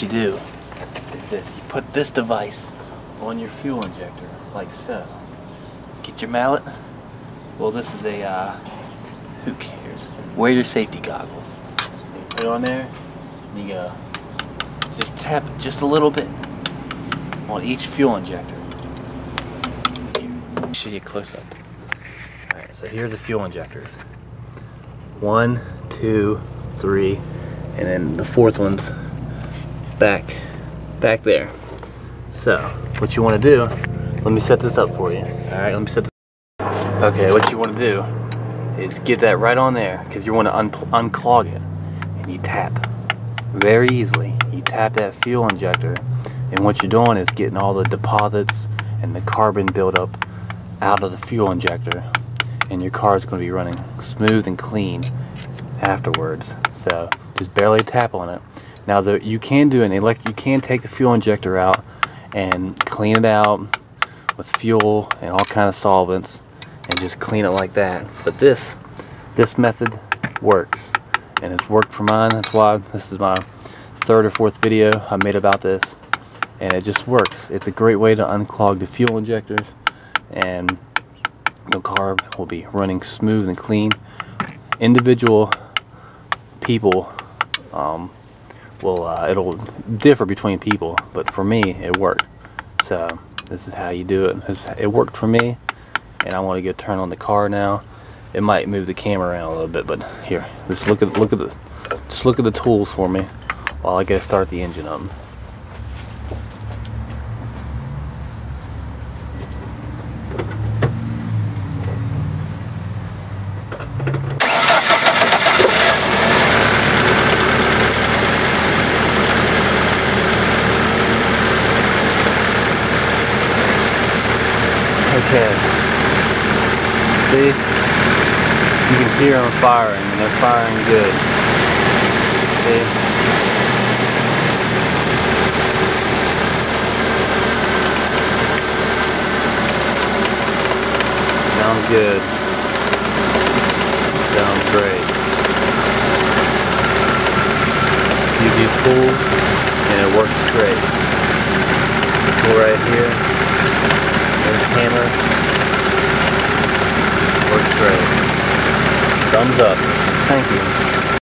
You do is this. You put this device on your fuel injector, like so. Get your mallet. Well, this is a, uh, who cares? Wear your safety goggles. You put it on there, and you go, just tap it just a little bit on each fuel injector. Here, show you a close up. Alright, so here are the fuel injectors. One, two, three, and then the fourth one's back, back there. So, what you want to do, let me set this up for you. Alright, let me set this Okay, what you want to do is get that right on there because you want to un unclog it. And you tap very easily. You tap that fuel injector and what you're doing is getting all the deposits and the carbon buildup out of the fuel injector and your car is going to be running smooth and clean afterwards. So just barely tap on it. Now the, you can do an elect you can take the fuel injector out and clean it out with fuel and all kind of solvents and just clean it like that. But this this method works and it's worked for mine. That's why this is my third or fourth video I made about this and it just works. It's a great way to unclog the fuel injectors and the car will be running smooth and clean. Individual people um, will uh, it'll differ between people, but for me it worked. So this is how you do it. it worked for me, and I want to go turn on the car now. It might move the camera around a little bit, but here, just look at look at the just look at the tools for me while I go start the engine up. Okay. See? You can hear them firing, and they're firing good. See? Sounds good. Sounds great. You do pull, and it works great. Pull right here. There's. Works great. Thumbs up. Thank you.